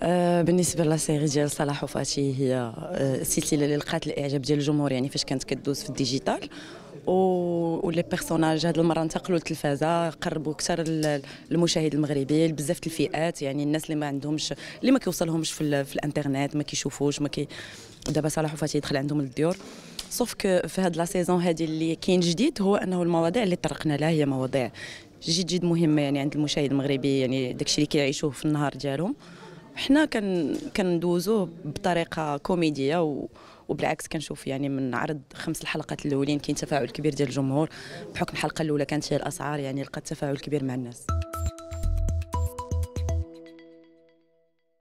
آه، بالنسبة لل série ديال صلاح وفاتي هي آه، السلسله اللي لقات الإعجاب ديال الجمهور يعني فاش كانت كدوز في ال digital. و و les personnages هاد المرة انتقلوا للتلفازه قربوا أكثر المشاهد المغربي بزاف الفئات يعني الناس اللي ما عندهمش اللي ما كيوصلهمش في, في الإنترنت ما كيشوفوش ما كي دابا صلاح وفاتي يدخل عندهم للديور. sauf في هاد la saison هادي اللي كاين جديد هو أنه المواضيع اللي طرقنا لها هي مواضيع جد جد مهمة يعني عند المشاهد المغربي يعني داكشي اللي كيعيشوه في النهار ديالهم. حنا كان كندوزوه بطريقة كوميدية و وبالعكس كنشوف يعني من عرض خمس الحلقات الأولين كاين تفاعل كبير ديال الجمهور بحكم الحلقة الأولى كانت هي الأسعار يعني لقات تفاعل كبير مع الناس.